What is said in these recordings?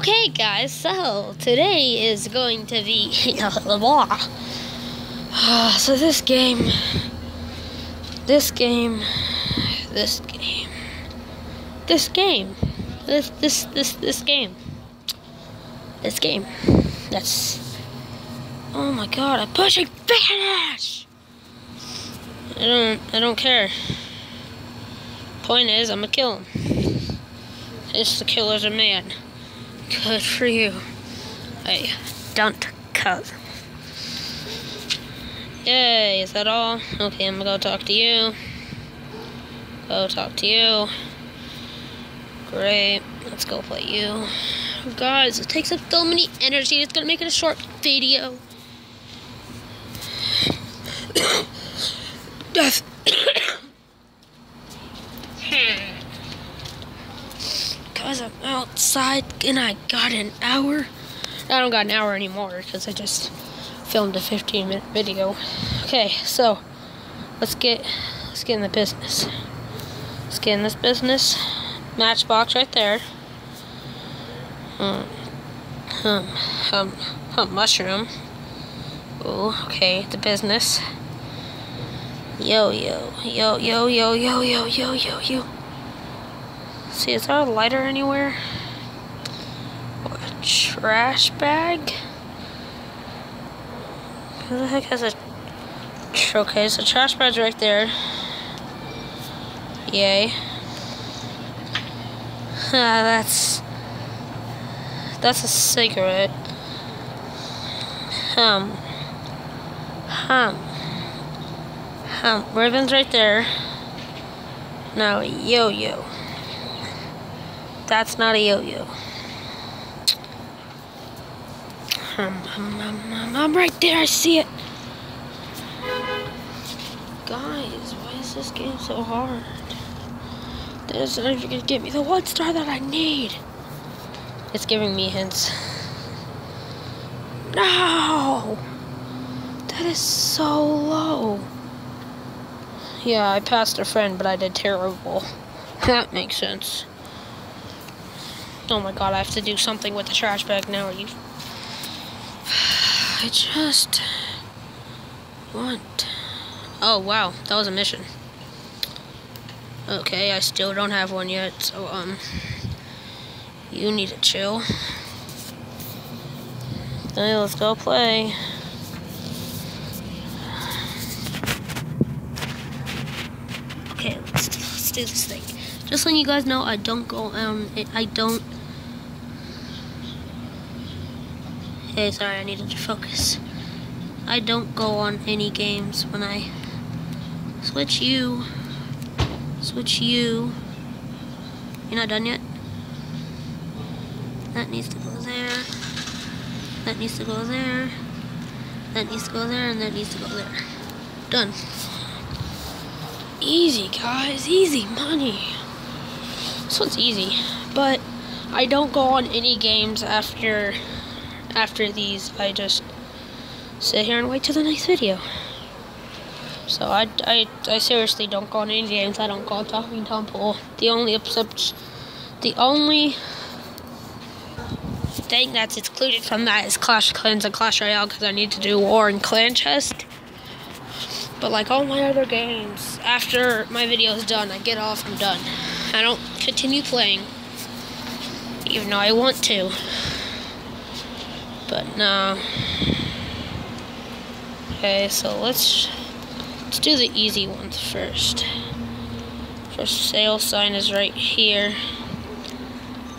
Okay, guys, so today is going to be blah. So this game, this game, this game, this game, this this this this game, this game. That's oh my god! I'm pushing finish. I don't I don't care. Point is, I'm gonna kill him. It's the killer's a man. Good for you. Hey, don't cut. Yay, is that all? Okay, I'm gonna go talk to you. Go talk to you. Great, let's go play you. Guys, it takes up so many energy, it's gonna make it a short video. Death. Cause I'm outside and I got an hour. I don't got an hour anymore because I just filmed a 15 minute video. Okay, so let's get let's get in the business. Let's get in this business. Matchbox right there. Um, um, um, um mushroom. Oh, okay, the business. Yo, yo, yo, yo, yo, yo, yo, yo, yo, yo. See, is there a lighter anywhere? What, a trash bag? Who the heck has a... Okay, so trash bag's right there. Yay. Ah, that's... That's a cigarette. Um. Hum. Hum. Ribbon's right there. Now, yo-yo. That's not a yo-yo. Um, um, I'm right there, I see it. Guys, why is this game so hard? This is not even gonna give me the one star that I need. It's giving me hints. No! That is so low. Yeah, I passed a friend, but I did terrible. That makes sense. Oh my god, I have to do something with the trash bag now. Are you... I just want... Oh, wow. That was a mission. Okay, I still don't have one yet, so, um... You need to chill. Hey, let's go play. Okay, let's, let's do this thing. Just letting you guys know, I don't go, um, I don't Okay, sorry, I needed to focus. I don't go on any games when I switch you. Switch you. You're not done yet? That needs to go there. That needs to go there. That needs to go there, and that needs to go there. Done. Easy, guys. Easy money. This one's easy. But I don't go on any games after after these, I just sit here and wait till the next video. So I, I, I seriously don't go on any games. I don't go on Talking Tom Pool. The only episodes, the only thing that's excluded from that is Clash Clans and Clash Royale because I need to do War and Clan Chest. But like all my other games, after my video is done, I get off, I'm done. I don't continue playing, even though I want to. But no. Okay, so let's let's do the easy ones first. First sale sign is right here.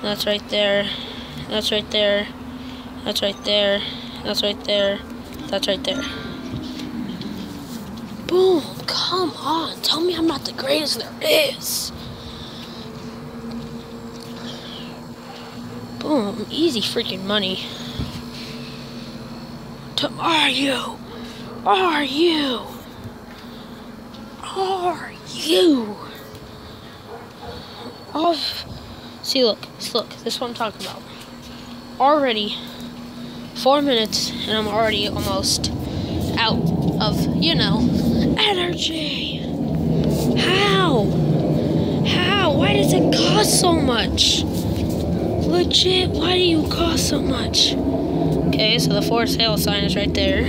That's right there. That's right there. That's right there. That's right there. That's right there. Boom! Come on! Tell me I'm not the greatest there is! Boom! Easy freaking money to are you? Are you? Are you? Oh, see, look, look, this is what I'm talking about. Already four minutes, and I'm already almost out of, you know, energy. How? How? Why does it cost so much? legit. Why do you cost so much? Okay, so the for sale sign is right there.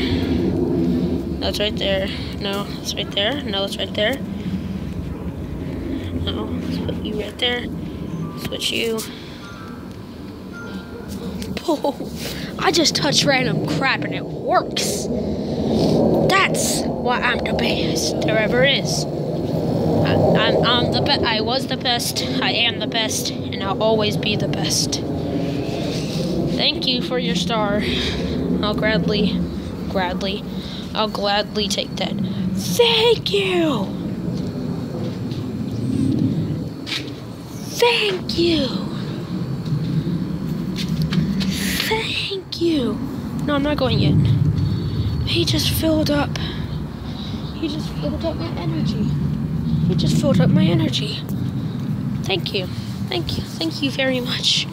That's right there. No, it's right there. No, it's right there. No, let's put you right there. Switch you. Oh, I just touched random crap and it works. That's why I'm the best there ever is. I, I'm the best. I was the best. I am the best, and I'll always be the best. Thank you for your star. I'll gladly, gladly, I'll gladly take that. Thank you. Thank you. Thank you. No, I'm not going yet. He just filled up. He just filled up my energy. He just filled up my energy. Thank you. Thank you. Thank you very much.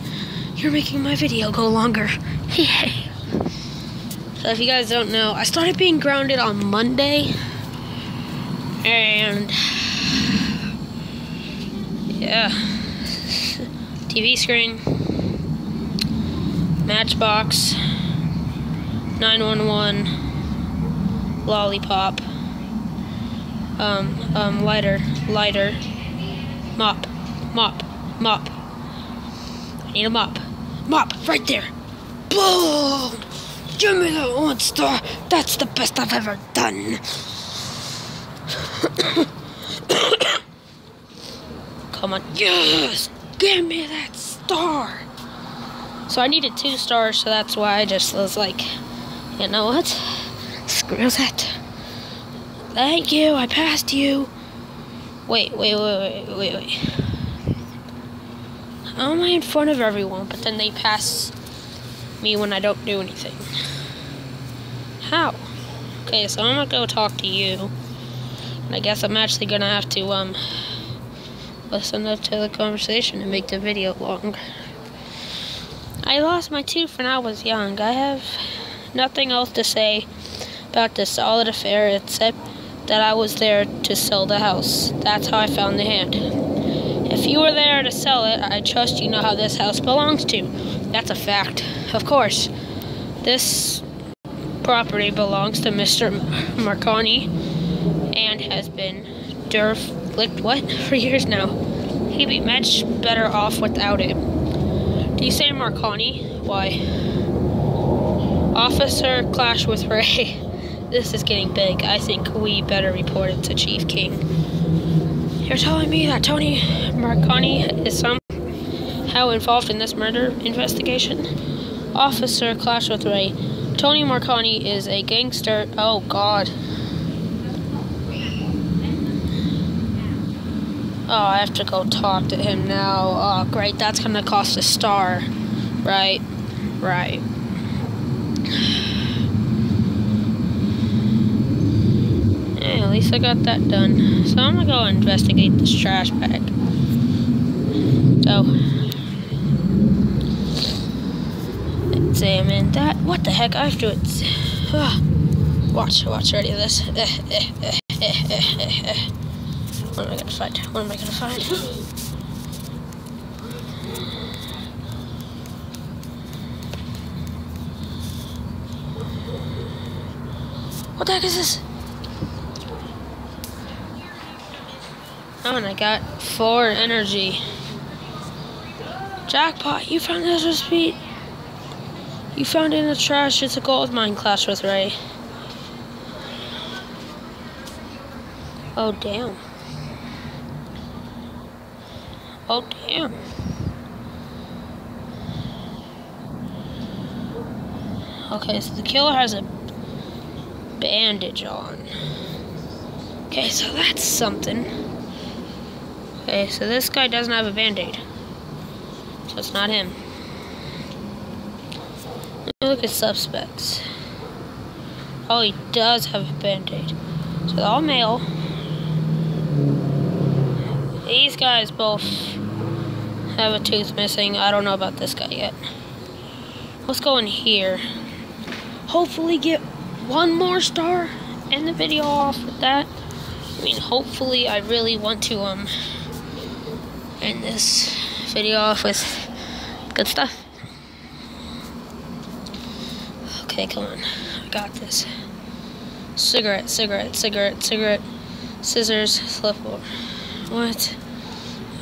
You're making my video go longer. Yay. So if you guys don't know, I started being grounded on Monday. And yeah. TV screen. Matchbox. 911 lollipop, um, um, lighter, lighter, mop, mop, mop. I need a mop. Mop, right there. Boom! Give me that one star. That's the best I've ever done. Come on. Yes! Give me that star. So I needed two stars, so that's why I just was like, you know what? Screw that. Thank you, I passed you. Wait, wait, wait, wait, wait, wait. Am I in front of everyone, but then they pass me when I don't do anything? How? Okay, so I'm gonna go talk to you. And I guess I'm actually gonna have to, um, listen to the conversation and make the video longer. I lost my tooth when I was young. I have nothing else to say about this solid affair except that I was there to sell the house. That's how I found the hand. If you were there to sell it, I trust you know how this house belongs to. That's a fact. Of course, this property belongs to Mr. Marconi and has been derelict what for years now. He'd be much better off without it. Do you say Marconi? Why? Officer clash with Ray. This is getting big. I think we better report it to Chief King. You're telling me that Tony Marconi is somehow involved in this murder investigation? Officer Clash with Ray. Tony Marconi is a gangster. Oh, God. Oh, I have to go talk to him now. Oh, great. That's going to cost a star. Right. Right. Hey, at least I got that done. So I'm gonna go investigate this trash bag. So, examine um, that. What the heck? I have to. Uh, ah, watch, watch, ready this. Eh, eh, eh, what am I gonna find? What am I gonna find? What the heck is this? Oh, and I got four energy. Jackpot, you found this receipt. You found it in the trash. It's a gold mine clash with Ray. Oh, damn. Oh, damn. Okay, so the killer has a bandage on. Okay, so that's something. Okay, so this guy doesn't have a band-aid. So it's not him. look at suspects. Oh, he does have a band-aid. So all male. These guys both have a tooth missing. I don't know about this guy yet. Let's go in here. Hopefully get one more star and the video off with that. I mean, hopefully I really want to, um, end this video off with Good stuff. Okay, come on. I got this. Cigarette, cigarette, cigarette, cigarette. Scissors, over. What?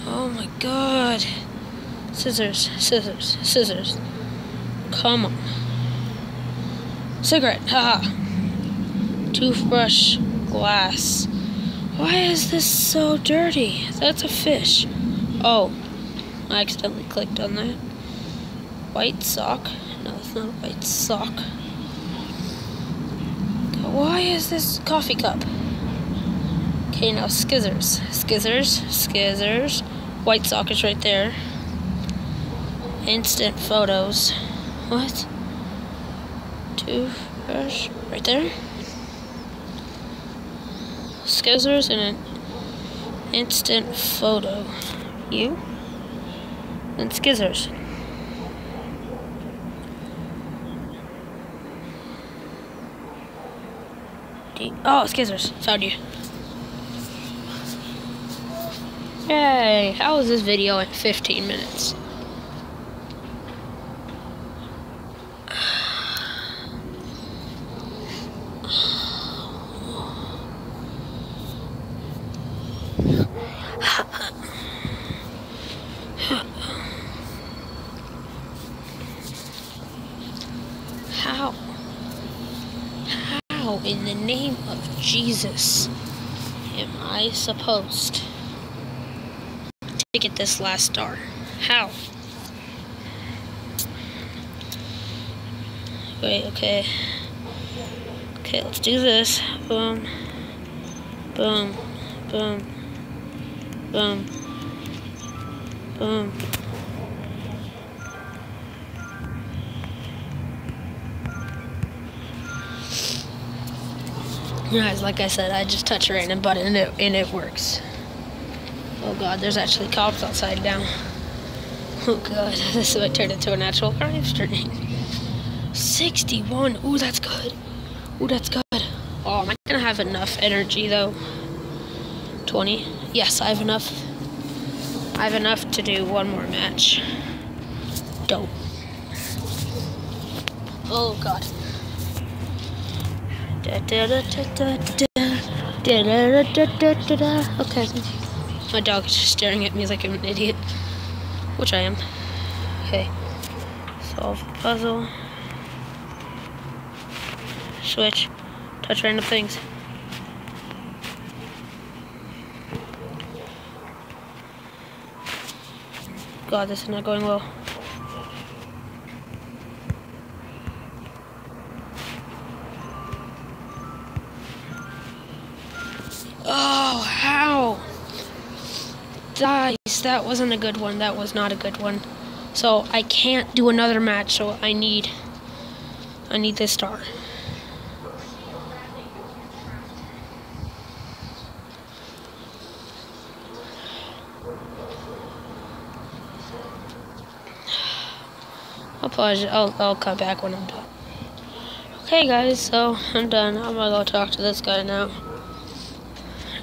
Oh my god. Scissors, scissors, scissors. Come on. Cigarette, haha. Toothbrush, glass. Why is this so dirty? That's a fish. Oh, I accidentally clicked on that. White sock. No, it's not a white sock. Why is this coffee cup? Okay, now skizzers. Skizzers, skizzers. White sock is right there. Instant photos. What? Toothbrush right there. Skizzers and an instant photo. You? And skizzers. Oh, skizzers. Found you. Yay. How was this video in 15 minutes? How? How in the name of Jesus am I supposed to get this last star? How? Wait, okay. Okay, let's do this. Boom. Boom. Boom. Boom. Boom. Guys, like I said, I just touch a random button and it, and it works. Oh god, there's actually cops outside now. Oh god, this is might turn into a natural crime stream. 61. Ooh, that's good. Ooh, that's good. Oh, am I gonna have enough energy though? 20. Yes, I have enough. I have enough to do one more match. Dope. Oh god. Okay. My dog is just staring at me like I'm an idiot. Which I am. Okay. Solve the puzzle. Switch. Touch random things. God, this is not going well. Guys, that wasn't a good one. That was not a good one. So I can't do another match, so I need I need this star. I'll pause. I'll I'll come back when I'm done. Okay, guys. So I'm done. I'm gonna go talk to this guy now.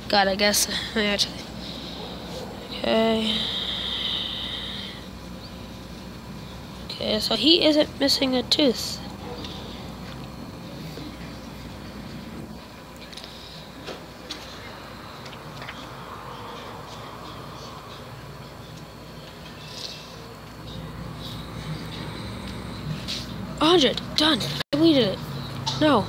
God, I guess I actually. Okay. Okay, so he isn't missing a tooth. Hundred done. Deleted it. No.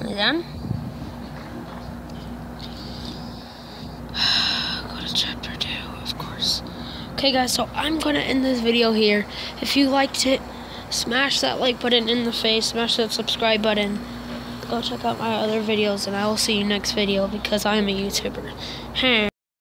Then go to chapter two, of course. Okay, guys. So I'm gonna end this video here. If you liked it, smash that like button in the face. Smash that subscribe button. Go check out my other videos, and I will see you next video because I am a YouTuber.